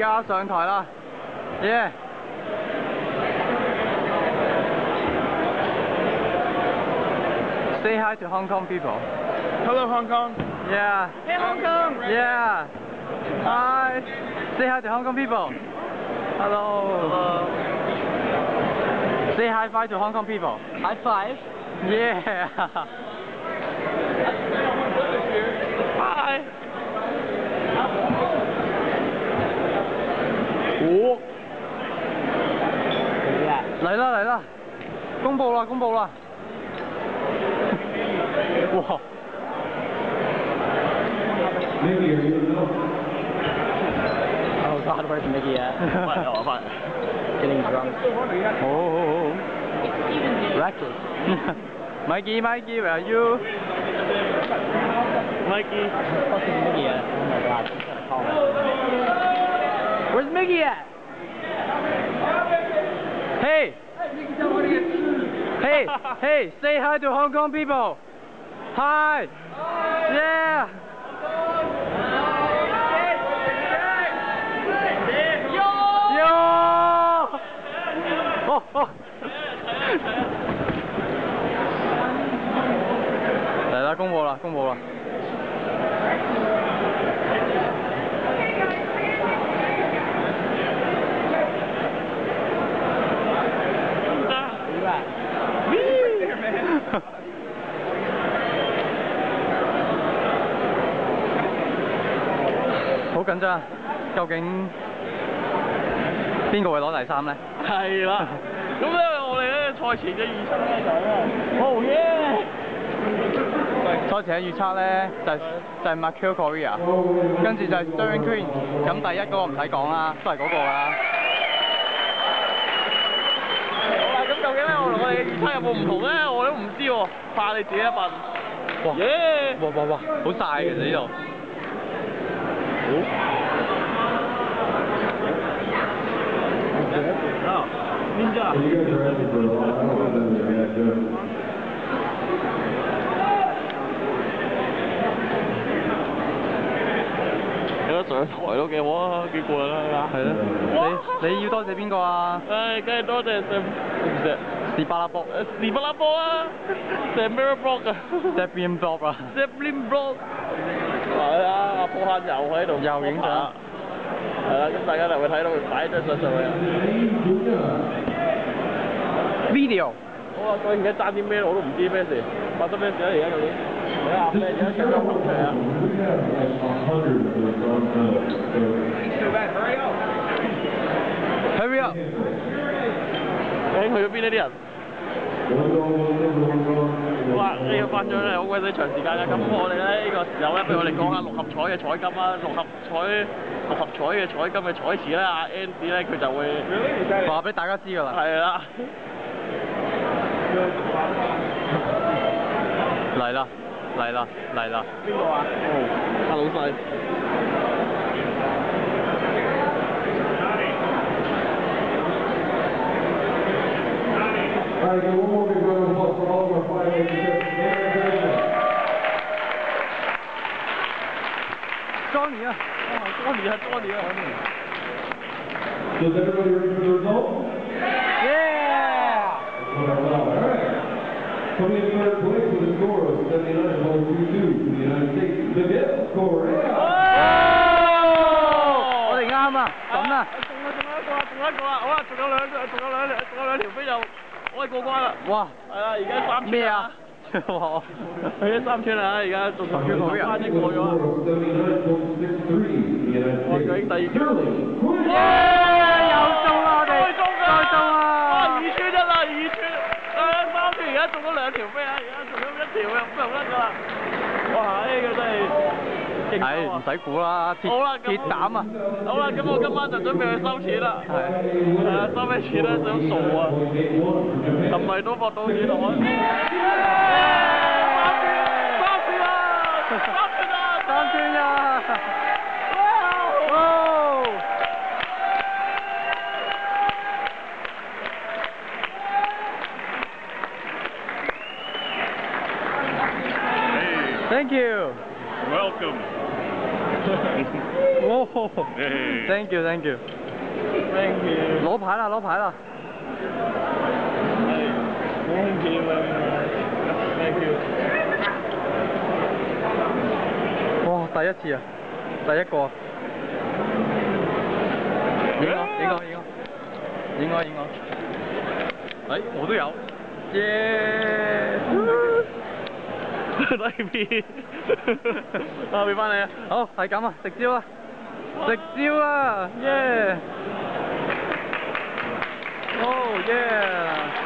家上台啦，Yeah。Say hi to Hong Kong people. Hello Hong Kong. Yeah. Hey Hong Kong. Yeah. Hi. Say hi to Hong Kong people. Hello. Say high five to Hong Kong people. High five. Yeah. Hi. 公布啦公布啦。哇！ Oh God, where's Mickey at? 快我快。 Getting drunk. 好好好。 Racket. Mikey Mikey where are you？ Mikey。 Where's Mickey at? Oh my God, she's gonna call me. Where's Mickey at? Hey! Hey! hey, hey, say hi to Hong Kong people. Hi. hi. Yeah. Yo. Oh, oh. Đây đã công bố. 好緊張，究竟邊個會攞第三呢？係啦。咁咧，我哋咧賽前嘅預測咧就係咧，Oh yeah！賽前嘅預測咧，就係就係 Michael Korea，跟住就係 Darren Queen，咁第一嗰個唔使講啦，都係嗰個㗎啦。好啦，咁究竟咧我同我哋嘅預測有冇唔同咧？我都唔知喎，怕你自己一笨。哇！耶！哇哇哇！好晒其實呢度。好，邊家？You guys are asking for a lot. I don't know that they're gonna do it. 有得上台都幾好啊，幾過癮啦！係咯。你你要多謝邊個啊？唉，梗係多謝上士 巴拉卜、士巴拉波啊，成 Mirror Block 啊 s e b r i n Bob 啊。 ，Zeppelin Block。系啊，阿波慳又喺度又影相系啦，咁大家就会睇到佢摆张相上去啊。 Video。好啊，究竟而家争啲咩我都唔知咩事，发生咩事啊？而家究竟？睇下咩？而家出咗红场啊！ We have like a hundred of those on the, Hurry up！ 究竟去咗邊呢啲人？哇！呢個頒獎咧好鬼死長時間嘅，咁我哋咧呢個時候咧，不如我哋講下六合彩嘅彩金啦。六合彩六合彩嘅彩金嘅彩池咧，阿 Andy 咧佢就會話俾大家知㗎啦。係啦。嚟啦！嚟啦！嚟啦！邊個啊？哦，阿老細。All right, one more big round of applause for all of our fighters. Johnny 啊！ Johnny 啊，Johnny 啊。 So is everybody ready for the result? Yeah！ All right. Coming in third place with a score of 79.22 for the United States, Miguel Correa. 我哋啱啊！咁啊！仲有仲有一个啊，仲有一个啊，好啊，仲有两个，仲有两条，仲有两条飞就 可以過關啦。哇！係啊，而家三咩啊？哇！去咗三圈啦，而家仲仲仲翻一過咗。79.63 for the United 哇，究竟第二圈 Quinn. 又中啦！我哋再中啊！再中哇，啊！二圈一啦，二圈，係啊，三圈而家中咗兩條飛啊，而家仲有一條又唔得㗎啦。哇！呢個真係勁唉，唔！使估啦，好啦，咁鐵膽啊！好啦，咁我今晚就準備去收錢啦。係係啊，收咩錢咧？想傻啊！咁咪都博到幾多啊？三圈啦！三圈啦！三圈啊！哇！哦！Thank you. Welcome. 哦，thank you，thank you，Thank you。攞牌啦，攞牌啦。Thank you very much. Thank you. 哇，第一次啊，第一個。影我，影我，影我，影我，影我。哎，我都有。耶！低 P。啊，俾翻你啊！好，係咁啊，食蕉啊，食蕉啊，耶！哦耶！